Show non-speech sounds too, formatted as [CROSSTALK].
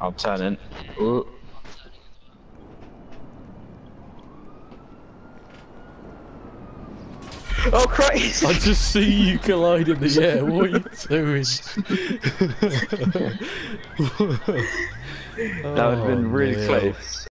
I'm turning. Ooh. Oh Christ! I just see you collide in the air. What are you doing? [LAUGHS] that would have been really oh, close.